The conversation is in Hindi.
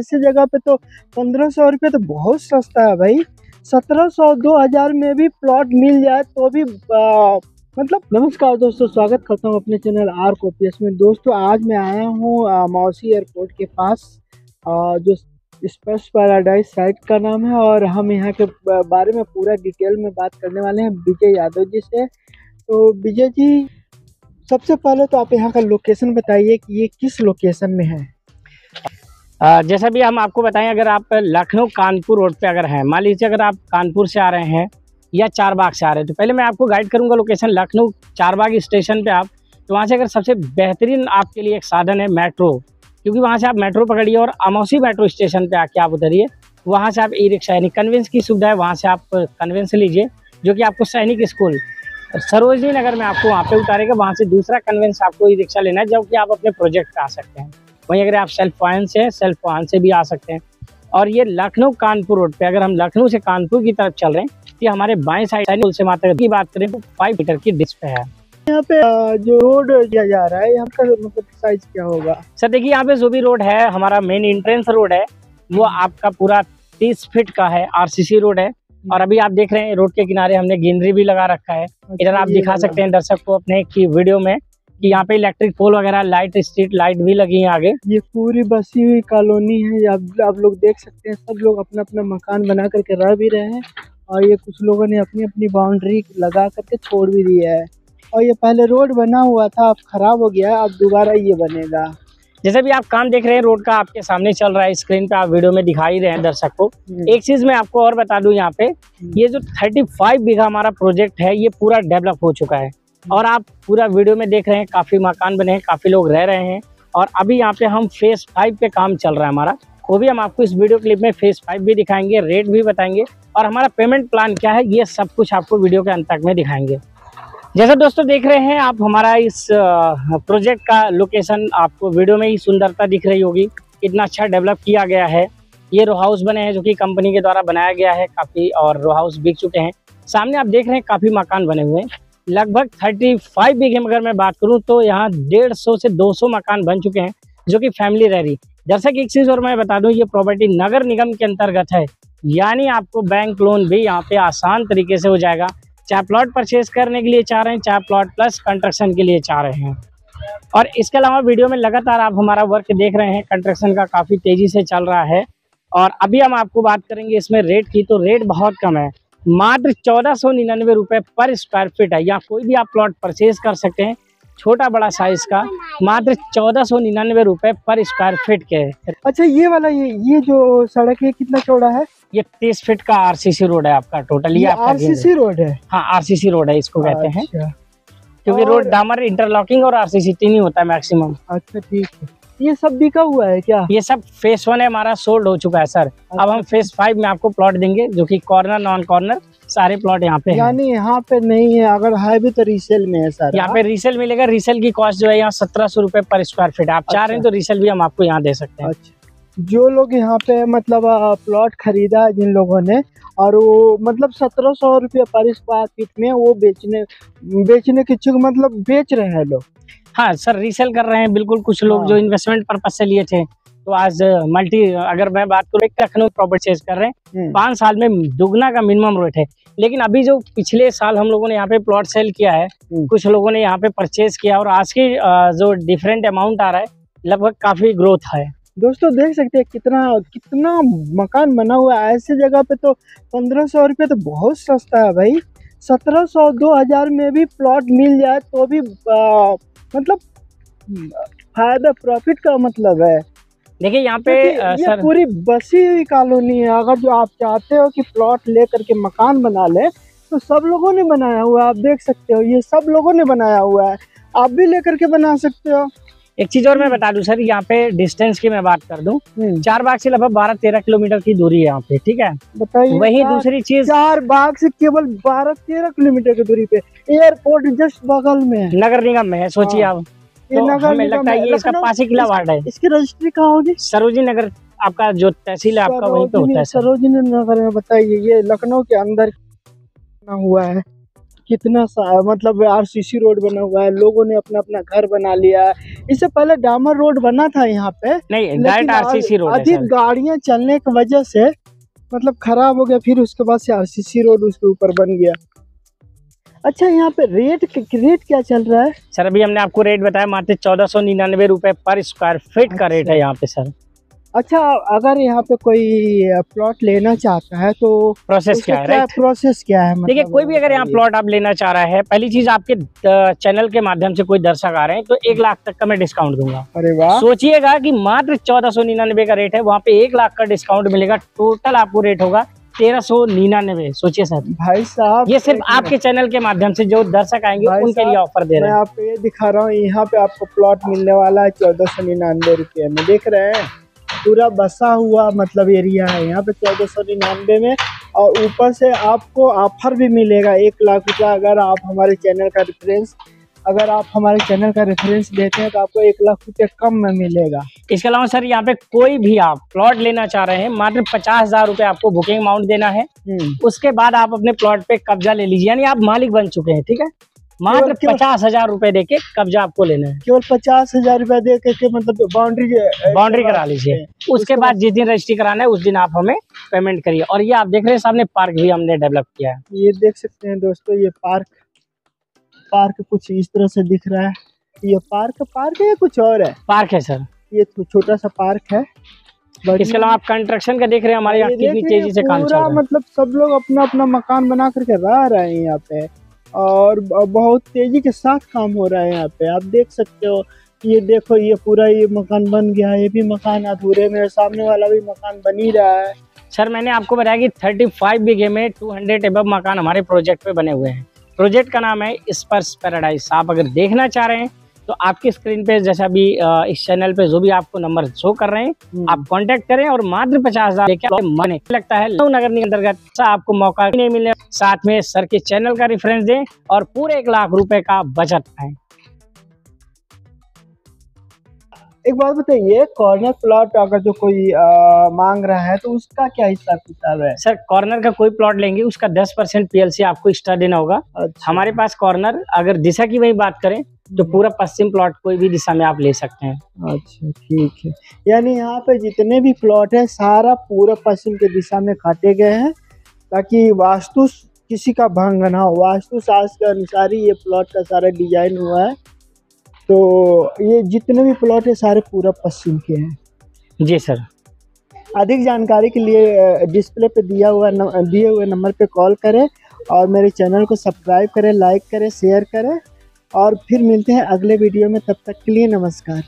ऐसे जगह पे तो पंद्रह सौ रुपये तो बहुत सस्ता है भाई। सत्रह सौ दो हज़ार में भी प्लॉट मिल जाए तो भी आ, मतलब नमस्कार दोस्तों स्वागत करता हूँ अपने चैनल आर कोपीएस में। दोस्तों आज मैं आया हूँ मौसी एयरपोर्ट के पास आ, जो स्पर्श पैराडाइज साइट का नाम है और हम यहाँ के बारे में पूरा डिटेल में बात करने वाले हैं विजय यादव जी से। तो विजय जी सबसे पहले तो आप यहाँ का लोकेशन बताइए कि ये किस लोकेशन में है? जैसा भी हम आपको बताएँ, अगर आप लखनऊ कानपुर रोड पे अगर हैं, मान लीजिए अगर आप कानपुर से आ रहे हैं या चारबाग से आ रहे हैं तो पहले मैं आपको गाइड करूँगा लोकेशन लखनऊ चारबाग स्टेशन पे आप। तो वहाँ से अगर सबसे बेहतरीन आपके लिए एक साधन है मेट्रो क्योंकि वहाँ से आप मेट्रो पकड़िए और अमौसी मेट्रो स्टेशन पर आके आप उतरिए। वहाँ से आप ई रिक्शा यानी कन्वेंस की सुविधा है, वहाँ से आप कन्वेंस लीजिए, जो कि आपको सैनिक स्कूल सरोजनी नगर में आपको वहाँ पे उतारेगा। वहाँ से दूसरा कन्वेंस आपको ई रिक्शा लेना है जबकि आप अपने प्रोजेक्ट पे आ सकते हैं। वहीं अगर आप सेल्फ वाहन से हैं सेल्फ वाहन से भी आ सकते हैं। और ये लखनऊ कानपुर रोड पे अगर हम लखनऊ से कानपुर की तरफ़ चल रहे हैं तो हमारे बाएँ साइड से माता की बात करें तो फाइव मीटर की डिस्क पे है। यहाँ पे जो रोड दिया जा रहा है यहाँ का मतलब साइज़ क्या होगा? सर देखिए यहाँ पे जो भी रोड है हमारा मेन एंट्रेंस रोड है वो आपका पूरा तीस फीट का है आरसीसी रोड है। और अभी आप देख रहे हैं रोड के किनारे हमने ग्रीनरी भी लगा रखा है। इधर आप दिखा सकते हैं दर्शक को अपने की वीडियो में। कि यहाँ पे इलेक्ट्रिक पोल वगैरह लाइट स्ट्रीट लाइट भी लगी है आगे। ये पूरी बसी हुई कॉलोनी है आप आप लोग देख सकते हैं सब लोग अपना अपना मकान बना करके रह भी रहे हैं और ये कुछ लोगों ने अपनी अपनी बाउंड्री लगा करके छोड़ भी दिया है। और ये पहले रोड बना हुआ था अब खराब हो गया अब दोबारा ये बनेगा। जैसे भी आप काम देख रहे हैं रोड का आपके सामने चल रहा है स्क्रीन पे आप वीडियो में दिखा ही रहे हैं दर्शक को। एक चीज़ मैं आपको और बता दूँ यहाँ पे ये जो 35 बीघा हमारा प्रोजेक्ट है ये पूरा डेवलप हो चुका है। और आप पूरा वीडियो में देख रहे हैं, काफ़ी मकान बने हैं, काफ़ी लोग रह रहे हैं। और अभी यहाँ पे हम फेस फाइव पे काम चल रहा है हमारा। वो भी हम आपको इस वीडियो क्लिप में फेस फाइव भी दिखाएँगे रेट भी बताएँगे। और हमारा पेमेंट प्लान क्या है, ये सब कुछ आपको वीडियो के अंत तक में दिखाएँगे। जैसा दोस्तों देख रहे हैं, आप हमारा इस प्रोजेक्ट का लोकेशन आपको वीडियो में ही सुंदरता दिख रही होगी। कितना अच्छा डेवलप किया गया है। ये रो हाउस बने हैं जो कि कंपनी के द्वारा बनाया गया है, काफ़ी और रो हाउस बिक चुके हैं। सामने आप देख रहे हैं, काफ़ी मकान बने हुए हैं। लगभग 35 बीघे में अगर मैं बात करूँ तो यहाँ डेढ़ सौ से 200 मकान बन चुके हैं, जो कि फैमिली रह रही दर्शक, एक चीज़ और मैं बता दूँ, ये प्रॉपर्टी नगर निगम के अंतर्गत है। यानी आपको बैंक लोन भी यहाँ पे आसान तरीके से हो जाएगा। चाहे प्लॉट परचेज करने के लिए चाह रहे हैं, चाहे प्लॉट प्लस कंस्ट्रक्शन के लिए चाह रहे हैं। और इसके अलावा वीडियो में लगातार आप हमारा वर्क देख रहे हैं। कंस्ट्रक्शन का काफ़ी तेज़ी से चल रहा है। और अभी हम आपको बात करेंगे इसमें रेट की तो रेट बहुत कम है। मात्र चौदह सौ निन्यानवे रुपये पर स्क्वायर फीट है। यहाँ कोई भी आप प्लॉट परचेज कर सकते हैं छोटा बड़ा साइज़ का मात्र चौदह सौ निन्यानवे रुपये पर स्क्वायर फीट के है। अच्छा ये वाला ये ये जो सड़क है कितना चौड़ा है? ये तीस फीट का आरसीसी रोड है आपका टोटल ये ये। आरसीसी रोड है। हाँ? आरसीसी रोड है इसको कहते हैं। अच्छा। क्योंकि रोड डामर इंटरलॉकिंग और आरसीसी तीन ही होता है मैक्सिमम अच्छा ठीक है। ये सब बिका हुआ है क्या? ये सब फेस वन है हमारा सोल्ड हो चुका है सर अब हम फेस फाइव में आपको प्लॉट देंगे जो कि कॉर्नर नॉन कॉर्नर सारे प्लॉट यहाँ पे यानी यहाँ पे नहीं है अगर है भी तो रीसेल में है सर यहाँ पे रीसेल मिलेगा रीसेल की कॉस्ट जो है यहाँ सत्रह सौ रुपए पर स्क्वायर फीट आप चाह रहे हैं तो रीसेल भी हम आपको यहाँ दे सकते हैं। अच्छा। जो लोग यहाँ पे मतलब प्लॉट खरीदा है जिन लोगों ने और वो मतलब सत्रह सौ रुपये पर स्क्वायर फीट में वो बेचने बेचने के इच्छुक मतलब बेच रहे हैं लोग। हाँ सर रीसेल कर रहे हैं। बिल्कुल कुछ लोग हाँ। जो इन्वेस्टमेंट पर्पज से लिए थे। तो आज मल्टी अगर मैं बात करूँ एक लखनऊ प्रॉपर्टी चेज कर रहे हैं। हम्म, पाँच साल में दुगना का मिनिमम रेट है। लेकिन अभी जो पिछले साल हम लोगों ने यहाँ पे प्लॉट सेल किया है हम्म। कुछ लोगों ने यहाँ पे परचेज किया और आज की जो डिफरेंट अमाउंट आ रहा है लगभग काफ़ी ग्रोथ है। दोस्तों देख सकते हैं कितना कितना मकान बना हुआ है। ऐसे जगह पे तो पंद्रह सौ रुपये तो बहुत सस्ता है भाई। सत्रह सौ दो हज़ार में भी प्लॉट मिल जाए तो भी मतलब फ़ायदा प्रॉफिट का मतलब है। देखिए यहाँ पे क्योंकि ये सर पूरी बसी हुई कॉलोनी है। अगर जो आप चाहते हो कि प्लॉट ले करके मकान बना ले तो सब लोगों ने बनाया हुआ है। आप देख सकते हो ये सब लोगों ने बनाया हुआ है। आप भी लेकर के बना सकते हो। एक चीज़ और मैं बता दूँ सर यहाँ पे डिस्टेंस की मैं बात कर दूँ। हम्म, चार बाग से लगभग बारह तेरह किलोमीटर की दूरी है यहाँ पे ठीक है? बताइए वही दूसरी चीज़ चार बाग से केवल बारह तेरह किलोमीटर की दूरी पे एयरपोर्ट जस्ट बगल में है। नगर निगम में है सोचिए हाँ, आप। तो नगर हमें लगता है ये इसका पासी किला वार्ड है। इसकी रजिस्ट्री कहाँ होगी? सरोजी नगर आपका जो तहसील है आपका वहीं पे होता है सर। सरोजिनी नगर में बताइए ये लखनऊ के अंदर हुआ है? कितना सा मतलब आरसीसी रोड बना हुआ है लोगों ने अपना अपना घर बना लिया है। इससे पहले डामर रोड बना था यहाँ पे नहीं आरसीसी रोड अधिक गाड़ियाँ चलने की वजह से मतलब खराब हो गया फिर उसके बाद से आरसीसी रोड उसके ऊपर बन गया। अच्छा यहाँ पे रेट रेट क्या चल रहा है? सर अभी हमने आपको रेट बताया मात्र चौदह सौ निन्यानवे रुपए पर स्क्वायर फीट का रेट अच्छा। है यहाँ पे सर। अच्छा अगर यहाँ पे कोई प्लॉट लेना चाहता है तो प्रोसेस क्या है क्या प्रोसेस क्या है? मतलब देखिए कोई भी अगर यहाँ प्लॉट आप लेना चाह रहा है पहली चीज़ आपके चैनल के माध्यम से कोई दर्शक आ रहे हैं तो एक लाख तक का मैं डिस्काउंट दूँगा। अरे वाह! सोचिएगा कि मात्र चौदह सौ निन्यानवे का रेट है वहाँ पे एक लाख का डिस्काउंट मिलेगा टोटल आपको रेट होगा तेरह सौ निन्यानवे सोचिए सर। भाई साहब ये सिर्फ़ आपके चैनल के माध्यम से जो दर्शक आएँगे उनके लिए ऑफ़र दे रहे हैं। आपको ये दिखा रहा हूँ यहाँ पे आपको प्लॉट मिलने वाला है चौदह सौ निन्यानवे रुपये में देख रहे हैं। पूरा बसा हुआ मतलब एरिया है। यहाँ पे चौदह सौ निन्यानवे में और ऊपर से आपको ऑफ़र भी मिलेगा एक लाख रुपया अगर आप हमारे चैनल का रेफरेंस अगर आप हमारे चैनल का रेफरेंस देते हैं तो आपको एक लाख रुपये कम में मिलेगा। इसके अलावा सर यहाँ पे कोई भी आप प्लॉट लेना चाह रहे हैं मात्र पचास हज़ार रुपए आपको बुकिंग अमाउंट देना है। हम्म, उसके बाद आप अपने प्लॉट पे कब्जा ले लीजिए यानी आप मालिक बन चुके हैं ठीक है? मात्र पचास हज़ार रूपए दे के कब्जा आपको लेना है। केवल पचास हज़ार रुपया दे के के मतलब बाउंड्री बाउंड्री करा लीजिए। उसके बाद जिस दिन रजिस्ट्री कराना है उस दिन आप हमें पेमेंट करिए। और ये आप देख रहे हैं सामने पार्क भी हमने डेवलप किया है। ये देख सकते हैं दोस्तों ये पार्क पार्क कुछ इस तरह से दिख रहा है। ये पार्क पार्क है या कुछ और है? पार्क है सर ये तो छोटा सा पार्क है। इसके अलावा आप कंस्ट्रक्शन का देख रहे हैं हमारे यहाँ कितनी तेज़ी से काम चल रहा है। मतलब सब लोग अपना अपना मकान बना करके रह रहे हैं यहाँ पे। और बहुत तेज़ी के साथ काम हो रहा है यहाँ पे। आप देख सकते हो ये देखो, ये पूरा ये मकान बन गया है। ये भी मकान अधूरे में सामने वाला भी मकान बन ही रहा है। सर, मैंने आपको बताया कि 35 बीघे में 200 हंड्रेड एबव मकान हमारे प्रोजेक्ट पे बने हुए हैं। प्रोजेक्ट का नाम है स्पर्श पैराडाइज आप अगर देखना चाह रहे हैं तो आपकी स्क्रीन पे जैसा भी इस चैनल पे जो भी आपको नंबर शो कर रहे हैं आप कांटेक्ट करें और मात्र पचास हज़ार लेके मने लगता है। लखनऊ नगर निगम अंतर्गत आपको मौका नहीं मिले साथ में सर के चैनल का रेफरेंस दें और पूरे एक लाख रुपए का बचत पाएँ। एक बात बताइए कॉर्नर प्लॉट अगर जो कोई आ, मांग रहा है तो उसका क्या हिसाब किताब है? सर कॉर्नर का कोई प्लॉट लेंगे उसका दस परसेंट पीएलसी आपको एक्स्ट्रा देना होगा। अच्छा। हमारे पास कॉर्नर अगर दिशा की वही बात करें तो पूरा पश्चिम प्लॉट कोई भी दिशा में आप ले सकते हैं। अच्छा ठीक है। यानी यहाँ पे जितने भी प्लॉट है सारा पूरा पश्चिम के दिशा में काटे गए हैं ताकि वास्तु किसी का भंग ना हो। वास्तु शास्त्र के अनुसार ही ये प्लॉट का सारा डिज़ाइन हुआ है। तो ये जितने भी प्लॉट है सारे पूरा पश्चिम के हैं। जी सर अधिक जानकारी के लिए डिस्प्ले पे दिया हुआ दिए हुए नंबर पे कॉल करें और मेरे चैनल को सब्सक्राइब करें लाइक करें शेयर करें। और फिर मिलते हैं अगले वीडियो में तब तक के लिए नमस्कार।